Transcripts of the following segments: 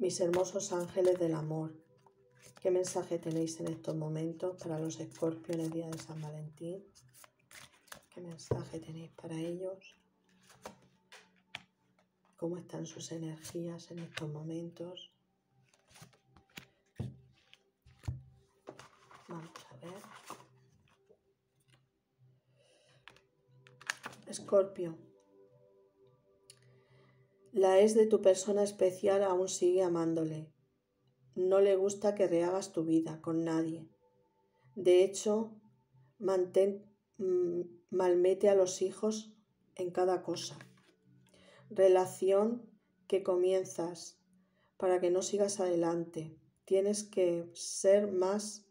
Mis hermosos ángeles del amor, ¿qué mensaje tenéis en estos momentos para los escorpios en el día de San Valentín? ¿Qué mensaje tenéis para ellos? ¿Cómo están sus energías en estos momentos? Vamos a ver. Escorpio. La es de tu persona especial aún sigue amándole. No le gusta que rehagas tu vida con nadie. De hecho, mantén, mm, malmete a los hijos en cada cosa. Relación que comienzas para que no sigas adelante. Tienes que ser más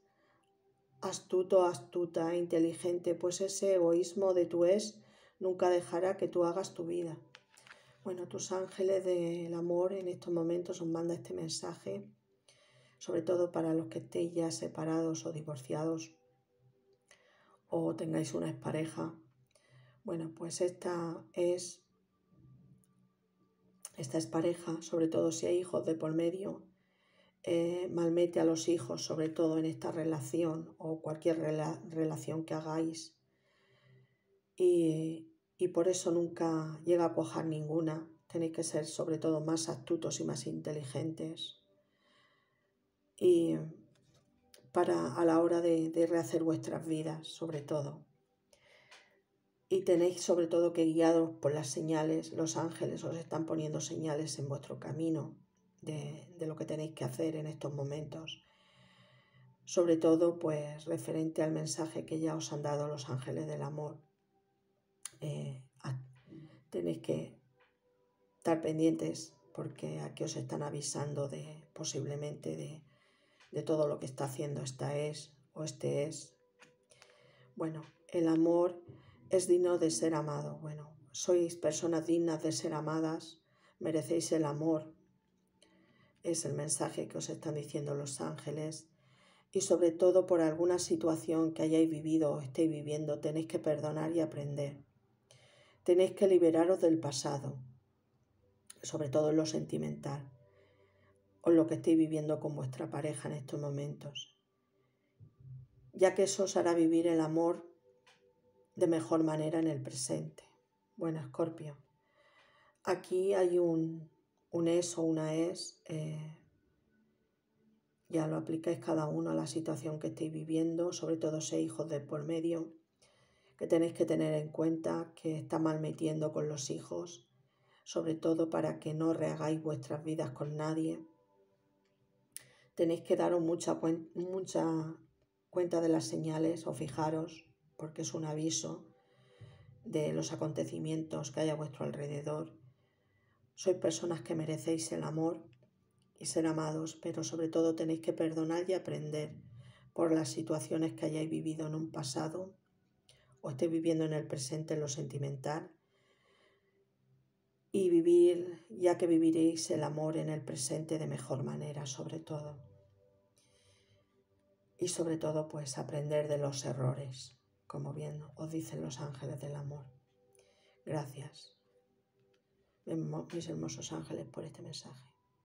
astuto, astuta, e inteligente, pues ese egoísmo de tu es nunca dejará que tú hagas tu vida. Bueno, tus ángeles del amor en estos momentos os manda este mensaje, sobre todo para los que estéis ya separados o divorciados o tengáis una expareja. Bueno, pues esta es esta es pareja, sobre todo si hay hijos de por medio, eh, malmete a los hijos, sobre todo en esta relación o cualquier relación que hagáis. Y, y por eso nunca llega a cuajar ninguna. Tenéis que ser sobre todo más astutos y más inteligentes. Y para a la hora de, de rehacer vuestras vidas, sobre todo. Y tenéis sobre todo que guiaros por las señales, los ángeles os están poniendo señales en vuestro camino de, de lo que tenéis que hacer en estos momentos. Sobre todo, pues referente al mensaje que ya os han dado los ángeles del amor eh, tenéis que estar pendientes porque aquí os están avisando de posiblemente de, de todo lo que está haciendo esta es o este es. Bueno, el amor es digno de ser amado. Bueno, sois personas dignas de ser amadas, merecéis el amor. Es el mensaje que os están diciendo los ángeles. Y sobre todo por alguna situación que hayáis vivido o estéis viviendo, tenéis que perdonar y aprender. Tenéis que liberaros del pasado, sobre todo en lo sentimental, o lo que estéis viviendo con vuestra pareja en estos momentos, ya que eso os hará vivir el amor de mejor manera en el presente. Bueno, Escorpio, aquí hay un, un es o una es, eh, ya lo aplicáis cada uno a la situación que estéis viviendo, sobre todo si hijos de por medio que tenéis que tener en cuenta que está mal metiendo con los hijos, sobre todo para que no rehagáis vuestras vidas con nadie. Tenéis que daros mucha, cuenta de las señales o fijaros, porque es un aviso de los acontecimientos que hay a vuestro alrededor. Sois personas que merecéis el amor y ser amados, pero sobre todo tenéis que perdonar y aprender por las situaciones que hayáis vivido en un pasado o estéis viviendo en el presente en lo sentimental y vivir, ya que viviréis el amor en el presente de mejor manera, sobre todo. Y sobre todo, pues aprender de los errores, como bien os dicen los ángeles del amor. Gracias, mis hermosos ángeles, por este mensaje.